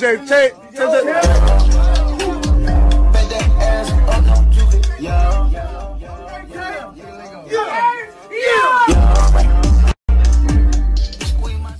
DJ take. Tay, Tay.